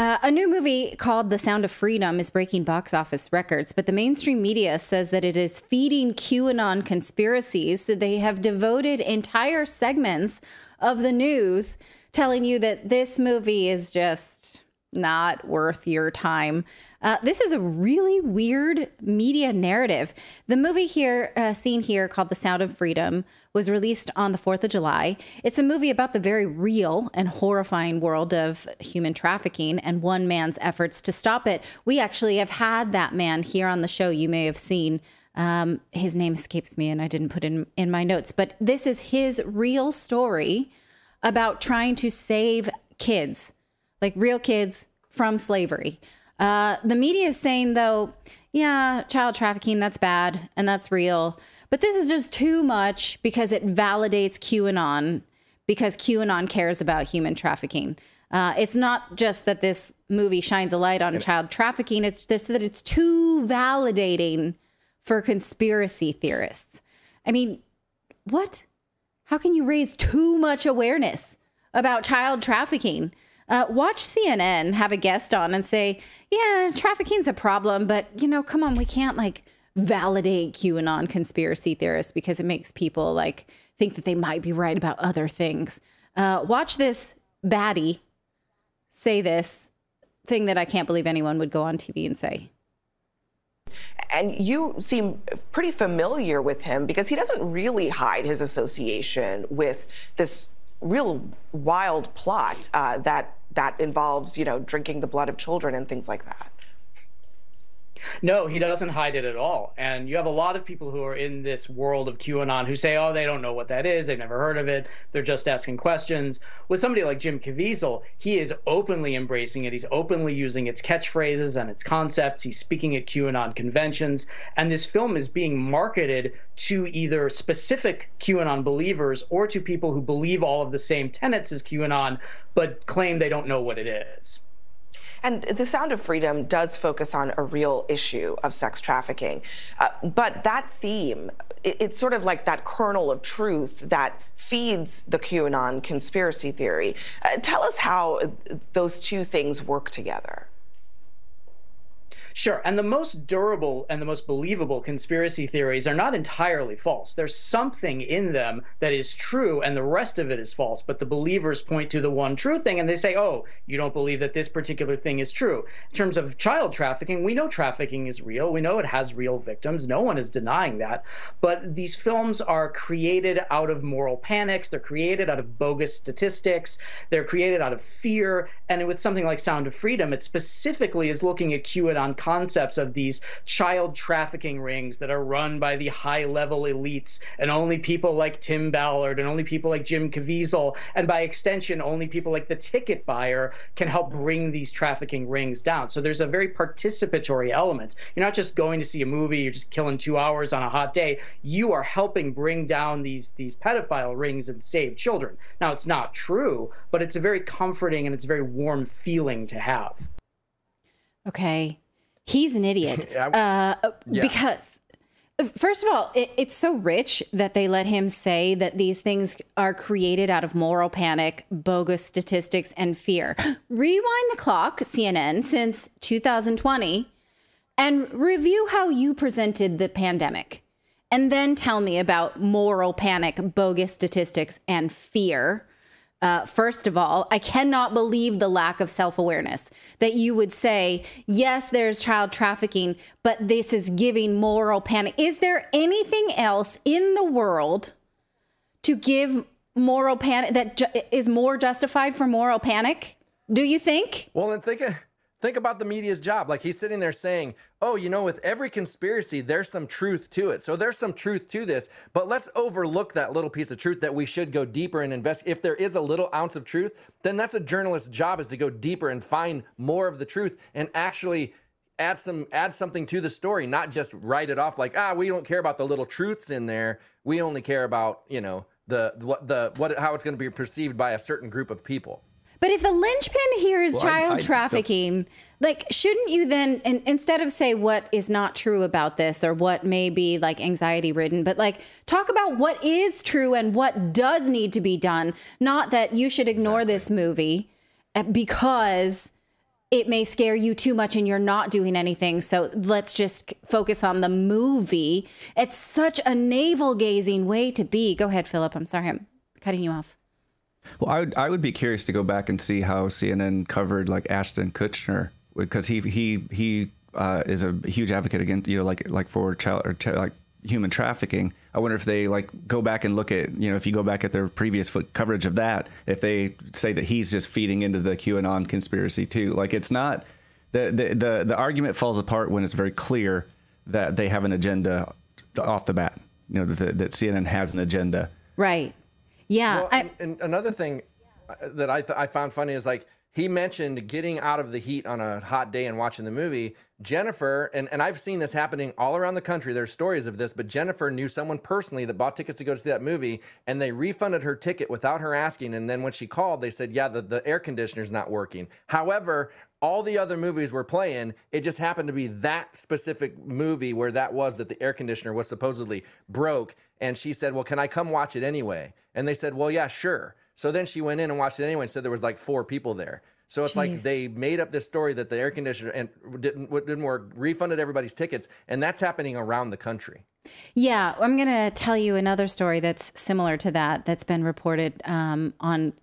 Uh, a new movie called The Sound of Freedom is breaking box office records, but the mainstream media says that it is feeding QAnon conspiracies. So they have devoted entire segments of the news telling you that this movie is just not worth your time. Uh, this is a really weird media narrative. The movie here, uh, seen here, called The Sound of Freedom, was released on the 4th of July. It's a movie about the very real and horrifying world of human trafficking and one man's efforts to stop it. We actually have had that man here on the show. You may have seen. Um, his name escapes me and I didn't put in, in my notes, but this is his real story about trying to save kids, like real kids from slavery. Uh, the media is saying, though, yeah, child trafficking, that's bad and that's real. But this is just too much because it validates QAnon, because QAnon cares about human trafficking. Uh, it's not just that this movie shines a light on child trafficking, it's just that it's too validating for conspiracy theorists. I mean, what? How can you raise too much awareness about child trafficking? Uh, watch CNN have a guest on and say, yeah, trafficking's a problem, but you know, come on, we can't like validate QAnon conspiracy theorists because it makes people like think that they might be right about other things. Uh, watch this baddie say this thing that I can't believe anyone would go on TV and say. And you seem pretty familiar with him because he doesn't really hide his association with this real wild plot uh, that that involves, you know, drinking the blood of children and things like that. No, he doesn't hide it at all. And you have a lot of people who are in this world of QAnon who say, oh, they don't know what that is. They've never heard of it. They're just asking questions. With somebody like Jim Caviezel, he is openly embracing it. He's openly using its catchphrases and its concepts. He's speaking at QAnon conventions. And this film is being marketed to either specific QAnon believers or to people who believe all of the same tenets as QAnon, but claim they don't know what it is. And The Sound of Freedom does focus on a real issue of sex trafficking. Uh, but that theme, it, it's sort of like that kernel of truth that feeds the QAnon conspiracy theory. Uh, tell us how those two things work together. Sure. And the most durable and the most believable conspiracy theories are not entirely false. There's something in them that is true, and the rest of it is false. But the believers point to the one true thing and they say, oh, you don't believe that this particular thing is true. In terms of child trafficking, we know trafficking is real. We know it has real victims. No one is denying that. But these films are created out of moral panics, they're created out of bogus statistics, they're created out of fear. And with something like Sound of Freedom, it specifically is looking at QAnon concepts of these child trafficking rings that are run by the high level elites and only people like Tim Ballard and only people like Jim Caviezel and by extension only people like the ticket buyer can help bring these trafficking rings down. So there's a very participatory element. You're not just going to see a movie, you're just killing 2 hours on a hot day. You are helping bring down these these pedophile rings and save children. Now it's not true, but it's a very comforting and it's a very warm feeling to have. Okay. He's an idiot. uh, yeah. Because, first of all, it, it's so rich that they let him say that these things are created out of moral panic, bogus statistics, and fear. Rewind the clock, CNN, since 2020 and review how you presented the pandemic. And then tell me about moral panic, bogus statistics, and fear uh, first of all, I cannot believe the lack of self awareness that you would say, yes, there's child trafficking, but this is giving moral panic. Is there anything else in the world to give moral panic that is more justified for moral panic? Do you think? Well, then think of Think about the media's job. Like he's sitting there saying, oh, you know, with every conspiracy, there's some truth to it. So there's some truth to this, but let's overlook that little piece of truth that we should go deeper and invest. If there is a little ounce of truth, then that's a journalist's job is to go deeper and find more of the truth and actually add some add something to the story, not just write it off like, ah, we don't care about the little truths in there. We only care about, you know, the what the what how it's going to be perceived by a certain group of people. But if the linchpin here is well, child I, I, trafficking, like, shouldn't you then, and instead of say what is not true about this or what may be like anxiety ridden, but like talk about what is true and what does need to be done? Not that you should ignore exactly. this movie eh, because it may scare you too much and you're not doing anything. So let's just focus on the movie. It's such a navel gazing way to be. Go ahead, Philip. I'm sorry, I'm cutting you off. Well, I would, I would be curious to go back and see how CNN covered like Ashton Kutcher because he he he uh, is a huge advocate against you know like like for child or like human trafficking. I wonder if they like go back and look at you know if you go back at their previous coverage of that, if they say that he's just feeding into the QAnon conspiracy too. Like it's not the the the, the argument falls apart when it's very clear that they have an agenda off the bat. You know that, that CNN has an agenda. Right. Yeah. Well, I, and, and another thing uh, that I th- I found funny is like he mentioned getting out of the heat on a hot day and watching the movie. Jennifer, and, and I've seen this happening all around the country. There's stories of this, but Jennifer knew someone personally that bought tickets to go to see that movie, and they refunded her ticket without her asking. And then when she called, they said, Yeah, the, the air conditioner's not working. However, all the other movies were playing. It just happened to be that specific movie where that was that the air conditioner was supposedly broke. And she said, Well, can I come watch it anyway? And they said, Well, yeah, sure. So then she went in and watched it anyway and said there was like four people there. So it's Jeez. like they made up this story that the air conditioner and didn't didn't work, refunded everybody's tickets, and that's happening around the country. Yeah, I'm going to tell you another story that's similar to that that's been reported um, on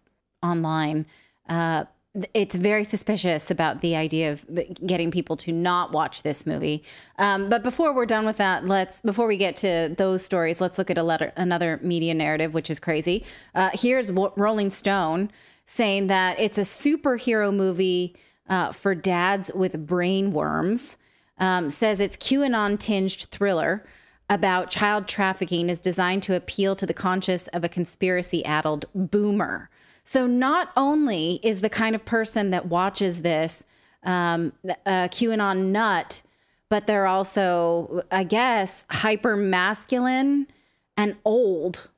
online. Uh, it's very suspicious about the idea of getting people to not watch this movie. Um, but before we're done with that, let's before we get to those stories, let's look at a letter, another media narrative, which is crazy. Uh, here's Rolling Stone saying that it's a superhero movie uh, for dads with brain worms. Um, says it's QAnon tinged thriller about child trafficking is designed to appeal to the conscience of a conspiracy addled boomer. So not only is the kind of person that watches this um, a QAnon nut, but they're also, I guess, hyper masculine and old.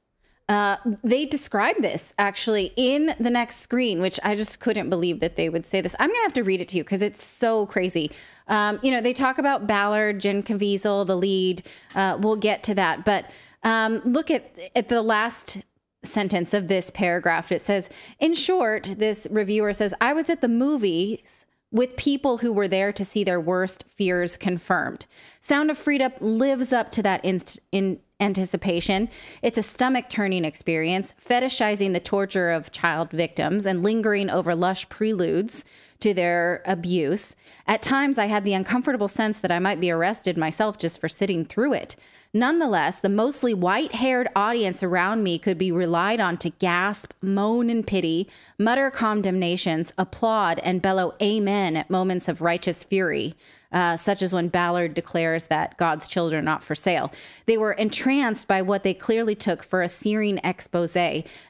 Uh, they describe this actually in the next screen, which I just couldn't believe that they would say this. I'm gonna have to read it to you because it's so crazy. Um, you know, they talk about Ballard, Jim Caviezel, the lead. Uh, we'll get to that, but um, look at at the last sentence of this paragraph. It says, in short, this reviewer says, I was at the movies with people who were there to see their worst fears confirmed. Sound of Freedom lives up to that in anticipation. It's a stomach turning experience, fetishizing the torture of child victims and lingering over lush preludes to their abuse. At times, I had the uncomfortable sense that I might be arrested myself just for sitting through it. Nonetheless, the mostly white haired audience around me could be relied on to gasp, moan in pity, mutter condemnations, applaud, and bellow amen at moments of righteous fury. Uh, such as when Ballard declares that God's children are not for sale. They were entranced by what they clearly took for a searing expose.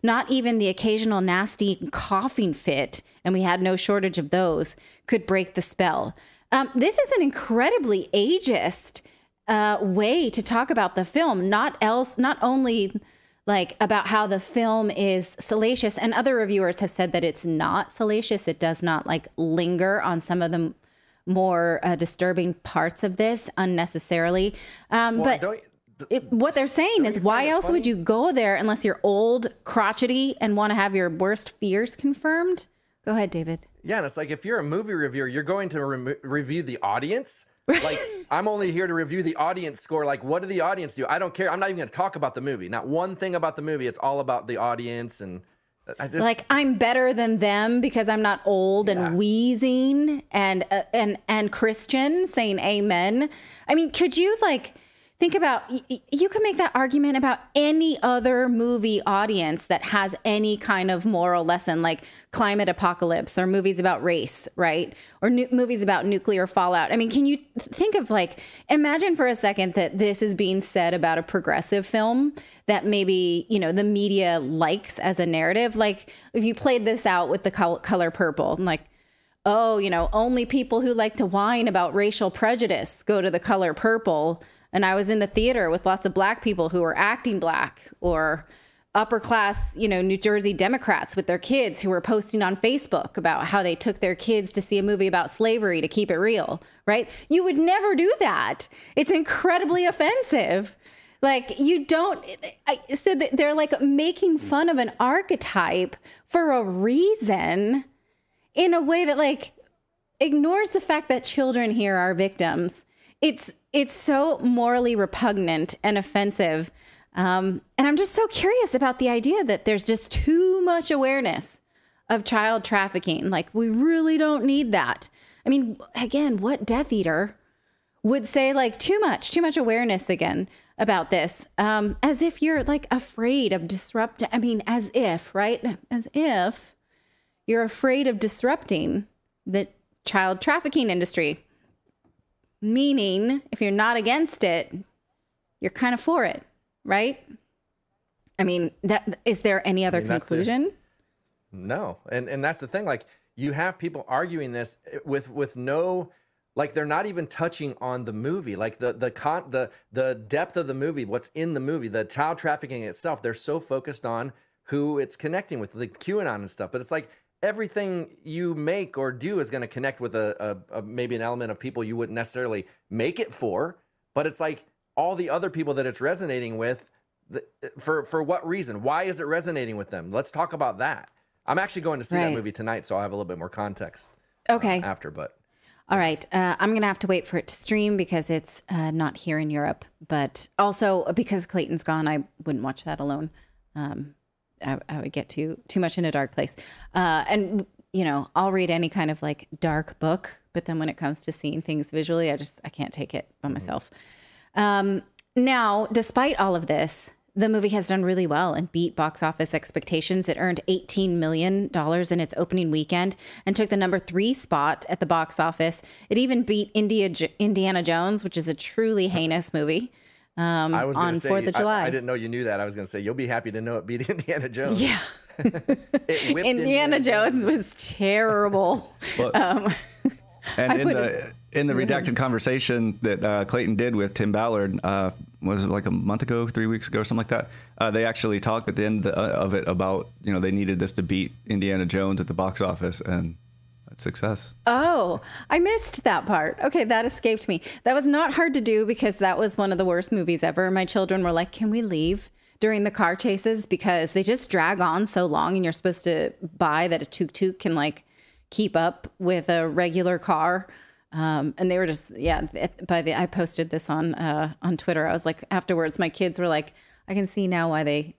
Not even the occasional nasty coughing fit, and we had no shortage of those, could break the spell. Um, this is an incredibly ageist uh, way to talk about the film. Not else, not only like about how the film is salacious, and other reviewers have said that it's not salacious. It does not like linger on some of the more uh, disturbing parts of this unnecessarily. Um, well, but. It, what they're saying is, why else funny? would you go there unless you're old, crotchety, and want to have your worst fears confirmed? Go ahead, David. Yeah, and it's like if you're a movie reviewer, you're going to re- review the audience like I'm only here to review the audience score. Like, what do the audience do? I don't care. I'm not even going to talk about the movie. Not one thing about the movie. It's all about the audience and. I just, like I'm better than them because I'm not old yeah. and wheezing and uh, and and Christian saying amen. I mean, could you like think about you can make that argument about any other movie audience that has any kind of moral lesson like climate apocalypse or movies about race right? Or nu- movies about nuclear fallout. I mean can you think of like imagine for a second that this is being said about a progressive film that maybe you know the media likes as a narrative. Like if you played this out with the color purple like oh you know only people who like to whine about racial prejudice go to the color purple and I was in the theater with lots of black people who were acting black or upper class, you know, New Jersey Democrats with their kids who were posting on Facebook about how they took their kids to see a movie about slavery to keep it real, right? You would never do that. It's incredibly offensive. Like you don't I, so they're like making fun of an archetype for a reason in a way that like ignores the fact that children here are victims. It's it's so morally repugnant and offensive. Um, and I'm just so curious about the idea that there's just too much awareness of child trafficking. Like we really don't need that. I mean, again, what Death Eater would say like too much, too much awareness again about this, um, as if you're like afraid of disrupt. I mean, as if, right? As if you're afraid of disrupting the child trafficking industry. Meaning, if you're not against it, you're kind of for it, right? I mean, that is there any other I mean, conclusion? No, and and that's the thing. Like you have people arguing this with with no like they're not even touching on the movie like the the con the the depth of the movie what's in the movie the child trafficking itself they're so focused on who it's connecting with the qanon and stuff but it's like everything you make or do is going to connect with a, a, a, maybe an element of people you wouldn't necessarily make it for but it's like all the other people that it's resonating with the, for for what reason why is it resonating with them let's talk about that i'm actually going to see Right. that movie tonight so i'll have a little bit more context Okay. after but All right. Uh, I'm going to have to wait for it to stream because it's uh, not here in Europe. But also uh, because Clayton's gone, I wouldn't watch that alone. Um, I, I would get too too much in a dark place. Uh, and you know, I'll read any kind of like dark book, but then when it comes to seeing things visually, I just I can't take it by myself. Um, now, despite all of this, the movie has done really well and beat box office expectations. It earned $18 million in its opening weekend and took the number three spot at the box office. It even beat India, Indiana Jones, which is a truly heinous movie, um, I was on say, 4th of July. I, didn't know you knew that. I was going to say, you'll be happy to know it beat Indiana Jones. yeah. It whipped Indiana Jones was terrible. Well, um, And in put the in the redacted conversation that uh, Clayton did with Tim Ballard uh, was it like a month ago, three weeks ago, or something like that. Uh, they actually talked at the end uh, of it about you know they needed this to beat Indiana Jones at the box office and that's success. Oh, I missed that part. Okay, that escaped me. That was not hard to do because that was one of the worst movies ever. My children were like, "Can we leave?" during the car chases because they just drag on so long and you're supposed to buy that a tuk-tuk can like keep up with a regular car. Um, and they were just yeah. By the I posted this on uh, on Twitter. I was like afterwards, my kids were like, "I can see now why they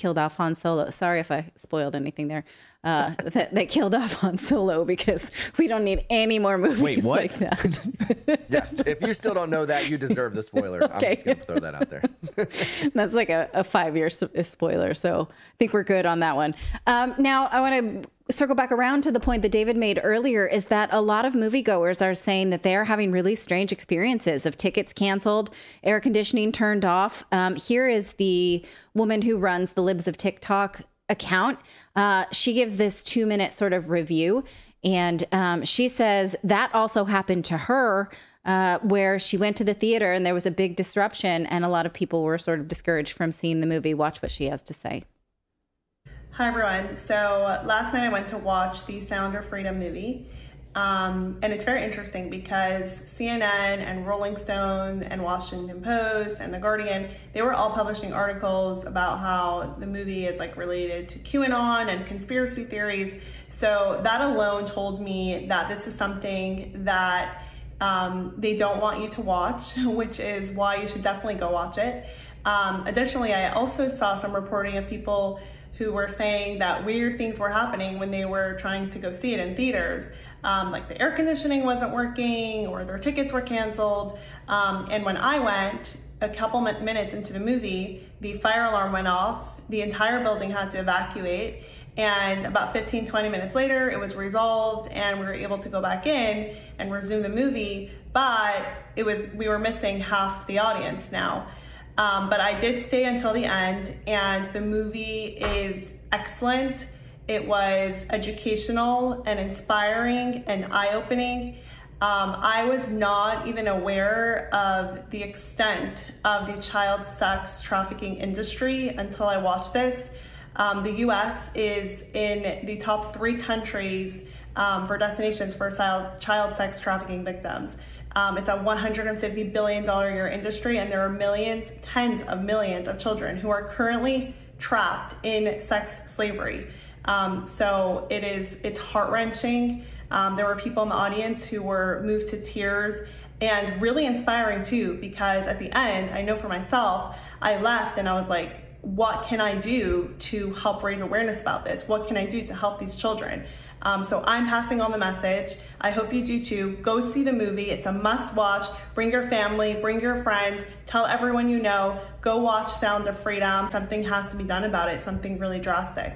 killed off Han Solo. Sorry if I spoiled anything there. Uh, that they killed off Han Solo because we don't need any more movies Wait, what? like that. Yes. If you still don't know that, you deserve the spoiler. I'm just going to throw that out there. That's like a, a five year spoiler. So I think we're good on that one. Um, now, I want to circle back around to the point that David made earlier is that a lot of moviegoers are saying that they are having really strange experiences of tickets canceled, air conditioning turned off. Um, here is the woman who runs the Libs of TikTok account. Uh, she gives this two minute sort of review. And um, she says that also happened to her, uh, where she went to the theater and there was a big disruption, and a lot of people were sort of discouraged from seeing the movie. Watch what she has to say. Hi everyone. So last night I went to watch the Sound of Freedom movie. Um, and it's very interesting because CNN and Rolling Stone and Washington Post and The Guardian, they were all publishing articles about how the movie is like related to QAnon and conspiracy theories. So that alone told me that this is something that um, they don't want you to watch, which is why you should definitely go watch it. Um, additionally, I also saw some reporting of people who were saying that weird things were happening when they were trying to go see it in theaters. Um, like the air conditioning wasn't working or their tickets were canceled. Um, and when I went, a couple minutes into the movie, the fire alarm went off. The entire building had to evacuate. And about 15, 20 minutes later, it was resolved and we were able to go back in and resume the movie. But it was, we were missing half the audience now. Um, but I did stay until the end, and the movie is excellent. It was educational and inspiring and eye opening. Um, I was not even aware of the extent of the child sex trafficking industry until I watched this. Um, the US is in the top three countries um, for destinations for child, sex trafficking victims. Um, it's a $150 billion a year industry, and there are millions, tens of millions of children who are currently trapped in sex slavery. Um, so it is, it's heart wrenching. Um, there were people in the audience who were moved to tears and really inspiring too, because at the end, I know for myself, I left and I was like, what can I do to help raise awareness about this? What can I do to help these children? Um, so I'm passing on the message. I hope you do too. Go see the movie. It's a must watch. Bring your family, bring your friends, tell everyone you know. Go watch Sound of Freedom. Something has to be done about it, something really drastic.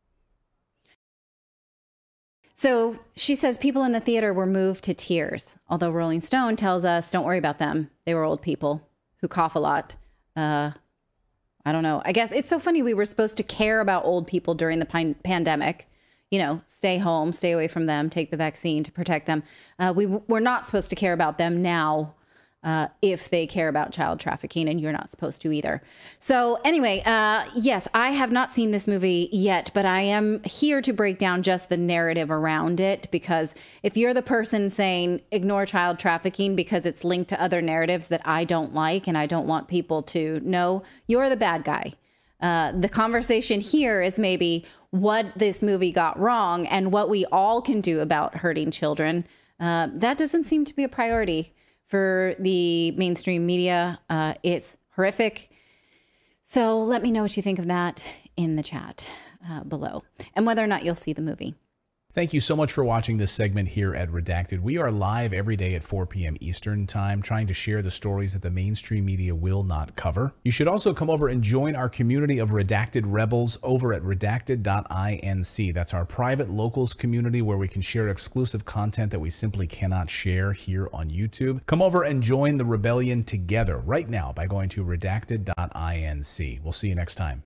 So she says people in the theater were moved to tears, although Rolling Stone tells us don't worry about them. They were old people who cough a lot. Uh, I don't know. I guess it's so funny. We were supposed to care about old people during the pan- pandemic. You know, stay home, stay away from them, take the vaccine to protect them. Uh, we we're not supposed to care about them now uh, if they care about child trafficking, and you're not supposed to either. So, anyway, uh, yes, I have not seen this movie yet, but I am here to break down just the narrative around it because if you're the person saying ignore child trafficking because it's linked to other narratives that I don't like and I don't want people to know, you're the bad guy. Uh, the conversation here is maybe what this movie got wrong and what we all can do about hurting children. Uh, that doesn't seem to be a priority for the mainstream media. Uh, it's horrific. So let me know what you think of that in the chat uh, below and whether or not you'll see the movie. Thank you so much for watching this segment here at Redacted. We are live every day at 4 p.m. Eastern Time, trying to share the stories that the mainstream media will not cover. You should also come over and join our community of Redacted Rebels over at redacted.inc. That's our private locals community where we can share exclusive content that we simply cannot share here on YouTube. Come over and join the rebellion together right now by going to redacted.inc. We'll see you next time.